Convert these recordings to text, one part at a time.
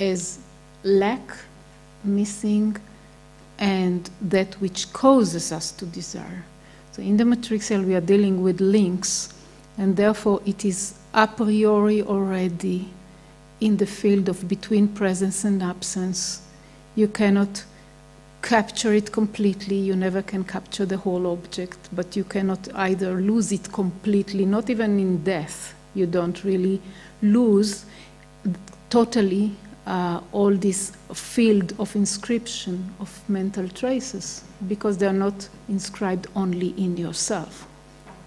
as lack, missing, and that which causes us to desire. So in the matrixial, we are dealing with links, and therefore it is a priori already in the field of between presence and absence. You cannot capture it completely. You never can capture the whole object, but you cannot either lose it completely, not even in death. You don't really lose totally uh, all this field of inscription of mental traces because they are not inscribed only in yourself.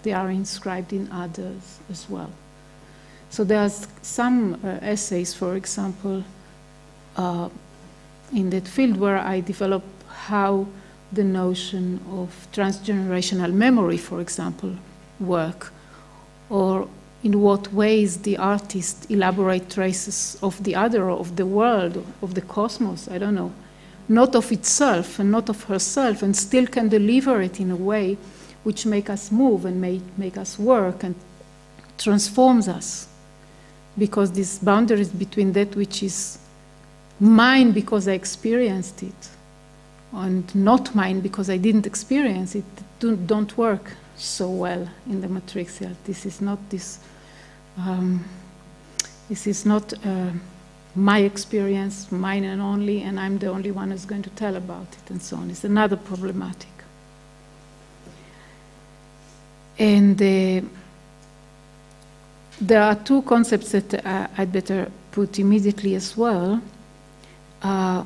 They are inscribed in others as well. So there are some uh, essays, for example, uh, in that field where I develop how the notion of transgenerational memory, for example, work, or in what ways the artist elaborate traces of the other, of the world, of the cosmos, I don't know, not of itself and not of herself, and still can deliver it in a way which make us move and make, make us work and transforms us. Because these boundaries between that which is mine because I experienced it and not mine because I didn't experience it don't work so well in the matrixial. This is not this. Um, this is not uh, my experience, mine and only, and I'm the only one who's going to tell about it, and so on. It's another problematic. And uh, there are two concepts that uh, I'd better put immediately as well. Uh,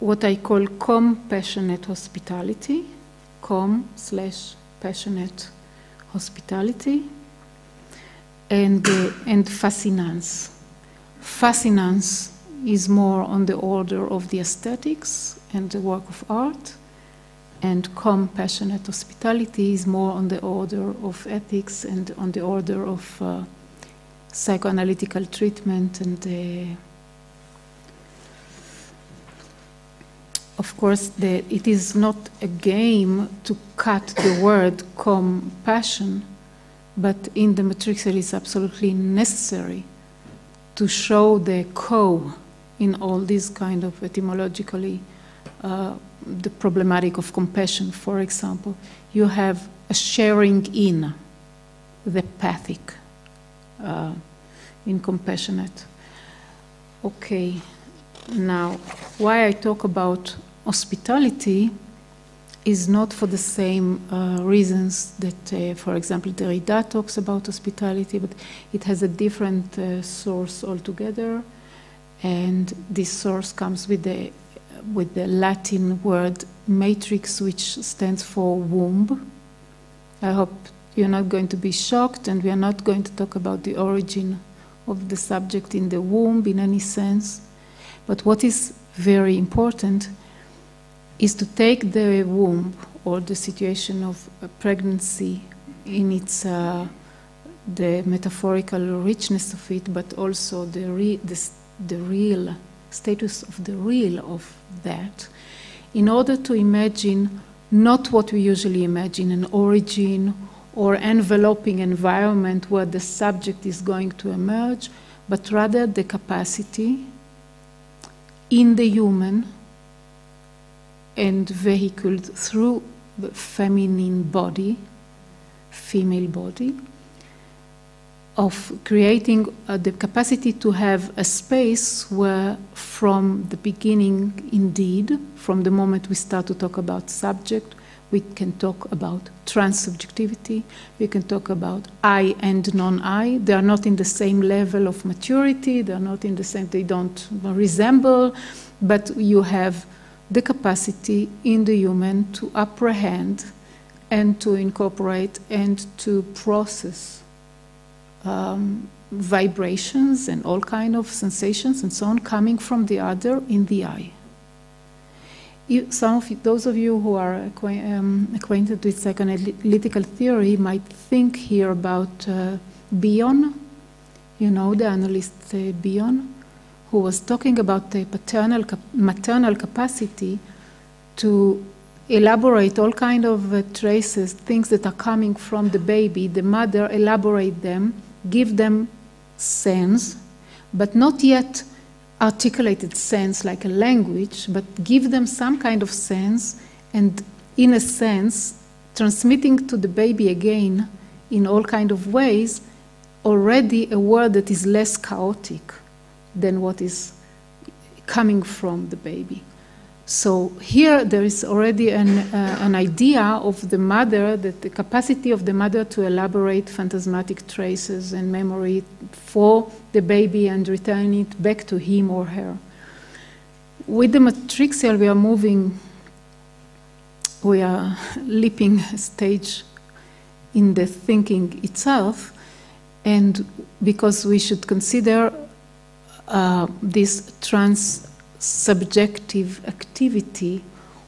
what I call compassionate hospitality, com slash passionate hospitality, and, uh, and fascinance. Fascinance is more on the order of the aesthetics and the work of art, and compassionate hospitality is more on the order of ethics and on the order of uh, psychoanalytical treatment and uh, of course the, it is not a game to cut the word compassion but in the matrix it is absolutely necessary to show the co in all these kind of etymologically uh, the problematic of compassion for example you have a sharing in the pathic uh, in compassionate. Okay, now why I talk about hospitality is not for the same uh, reasons that, uh, for example, Derrida talks about hospitality, but it has a different uh, source altogether, and this source comes with the with the Latin word matrix, which stands for womb. I hope you're not going to be shocked, and we are not going to talk about the origin of the subject in the womb in any sense. But what is very important is to take the womb or the situation of pregnancy in its uh, the metaphorical richness of it, but also the, re- the, the real status of the real of that, in order to imagine not what we usually imagine an origin or enveloping environment where the subject is going to emerge, but rather the capacity in the human and vehiculed through the feminine body, female body, of creating uh, the capacity to have a space where, from the beginning, indeed, from the moment we start to talk about subject, we can talk about transsubjectivity, we can talk about I and non I. They are not in the same level of maturity, they are not in the same, they don't resemble, but you have the capacity in the human to apprehend and to incorporate and to process um, vibrations and all kind of sensations and so on coming from the other in the I. you, some of you, those of you who are um, acquainted with psychoanalytical theory might think here about uh, Bion, you know, the analyst uh, Bion, who was talking about the paternal, maternal capacity to elaborate all kind of uh, traces, things that are coming from the baby. The mother elaborate them, give them sense, but not yet articulated sense like a language, but give them some kind of sense and, in a sense, transmitting to the baby again in all kind of ways already a world that is less chaotic than what is coming from the baby. So here there is already an, uh, an idea of the mother, that the capacity of the mother to elaborate phantasmatic traces and memory for the baby and return it back to him or her. With the matrixial, we are moving, we are leaping a stage in the thinking itself, and because we should consider uh, this trans subjective activity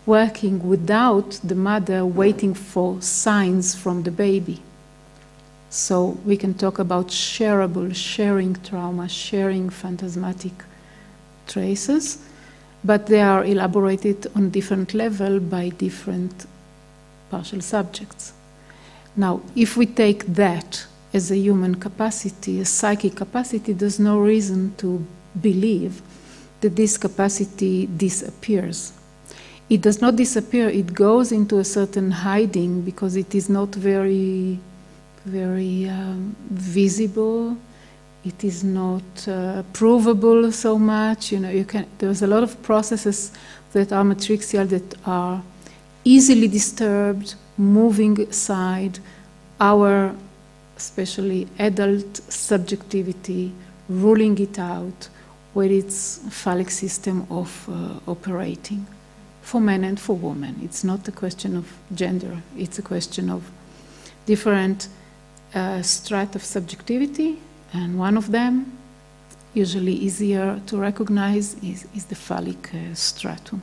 working without the mother waiting for signs from the baby. So we can talk about shareable, sharing trauma, sharing phantasmatic traces, but they are elaborated on different level by different partial subjects. Now, if we take that as a human capacity, a psychic capacity, there's no reason to believe that this capacity disappears. It does not disappear, it goes into a certain hiding because it is not very, very um, visible. It is not uh, provable so much. You know, you can, there's a lot of processes that are matrixial that are easily disturbed, moving aside our, especially adult subjectivity, ruling it out with its phallic system of uh, operating for men and for women. It's not a question of gender, it's a question of different uh, strata of subjectivity, and one of them, usually easier to recognize, is, is the phallic uh, stratum.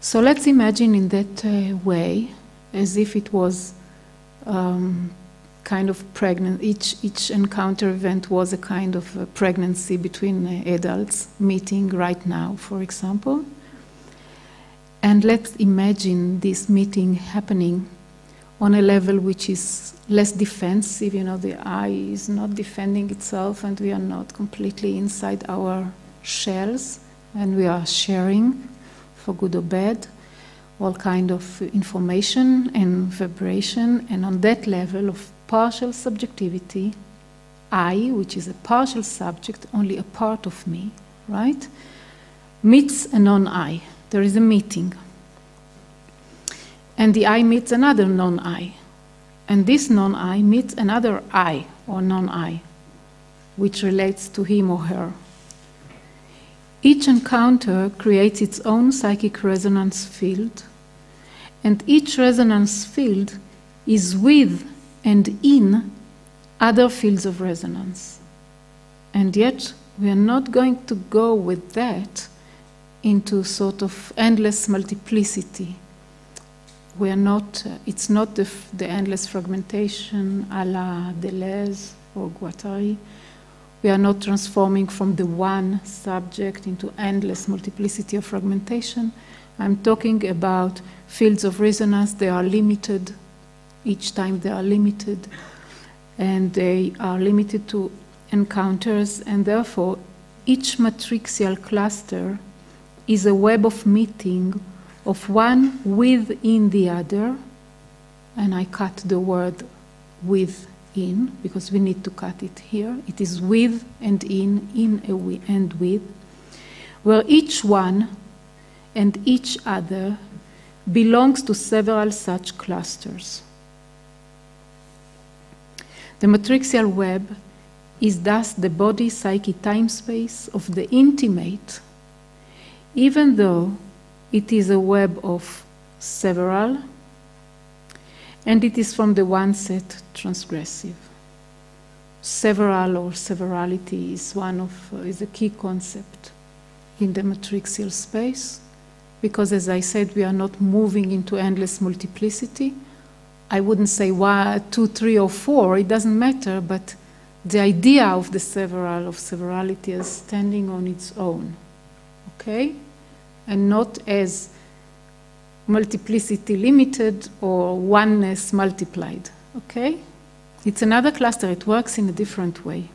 So let's imagine in that uh, way, as if it was um, kind of pregnant. Each each encounter event was a kind of a pregnancy between uh, adults meeting right now, for example. And let's imagine this meeting happening on a level which is less defensive. You know, the I is not defending itself, and we are not completely inside our shells, and we are sharing, for good or bad, all kind of information and vibration. And on that level of partial subjectivity, I, which is a partial subject, only a part of me, right, meets a non I. There is a meeting. And the I meets another non I. And this non I meets another I or non I, which relates to him or her. Each encounter creates its own psychic resonance field, and each resonance field is with and in other fields of resonance. And yet, we are not going to go with that into sort of endless multiplicity. We are not, uh, it's not the, the, endless fragmentation a la Deleuze or Guattari. We are not transforming from the one subject into endless multiplicity of fragmentation. I'm talking about fields of resonance, they are limited each time they are limited and they are limited to encounters, and therefore each matrixial cluster is a web of meeting of one within the other. And I cut the word within because we need to cut it here. It is with and in, in and with, where each one and each other belongs to several such clusters. The matrixial web is thus the body psyche time space of the intimate, even though it is a web of several, and it is from the one set transgressive. Several or severality is one of uh, is a key concept in the matrixial space, because as I said, we are not moving into endless multiplicity I wouldn't say one, two, three, or four, it doesn't matter, but the idea of the several, of severality as standing on its own, okay? And not as multiplicity limited or oneness multiplied, okay? It's another cluster, it works in a different way.